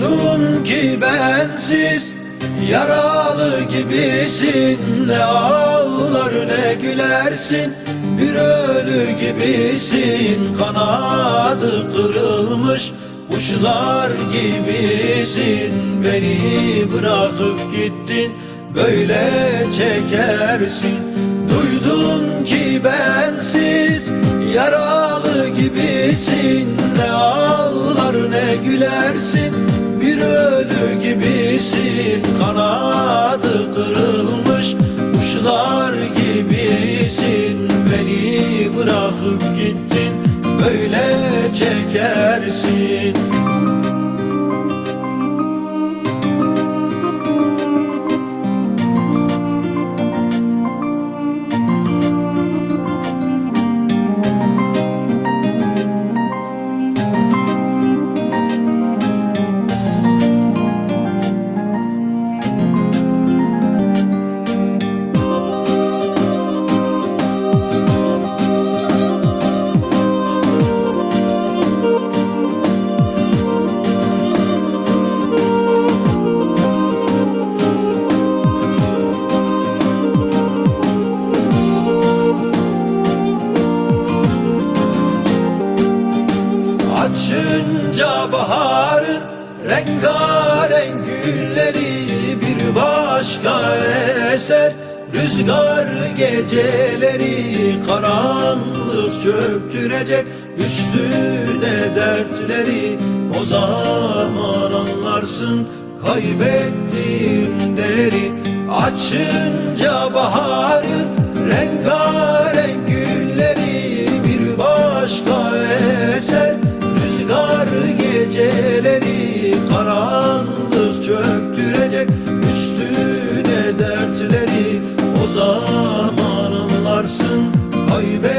Duydum ki bensiz Yaralı gibisin. Ne ağlar ne gülersin. Bir ölü gibisin. Kanadı kırılmış Kuşlar gibisin. Beni bırakıp gittin Böyle çekersin. Duydum ki bensiz Yaralı Ölü gibisin. Kanadı kırılmış Kuşlar gibisin. Beni bırakıp gittin Böyle çekersin Açınca baharın rengarenk gülleri bir başka eser. Rüzgar geceleri karanlık çöktürecek üstüne dertleri O zaman anlarsın kaybettiğin değeri Açınca baharın rengarenk çöktürecek üstüne dertleri. O zaman anlarsın kaybettiğin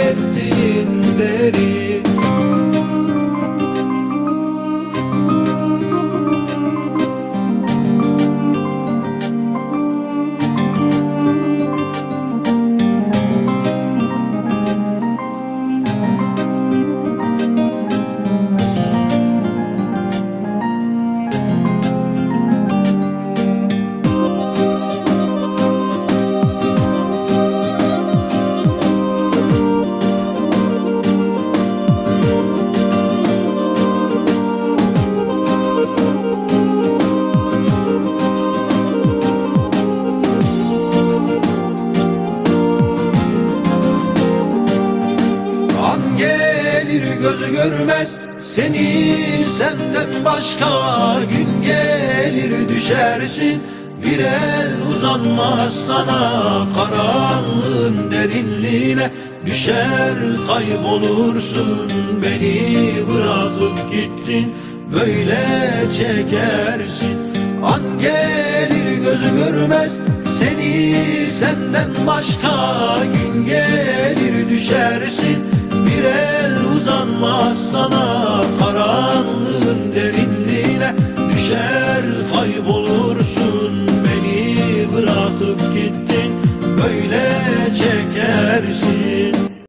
gözü görmez seni. Senden başka gün gelir düşersin. Bir el uzanmaz sana karanlığın derinliğine düşer kaybolursun. Beni bırakıp gittin böyle çekersin. An gelir gözü görmez seni. Senden başka gün gelir düşersin. Bir el uzanmaz sana karanlığın derinliğine düşer kaybol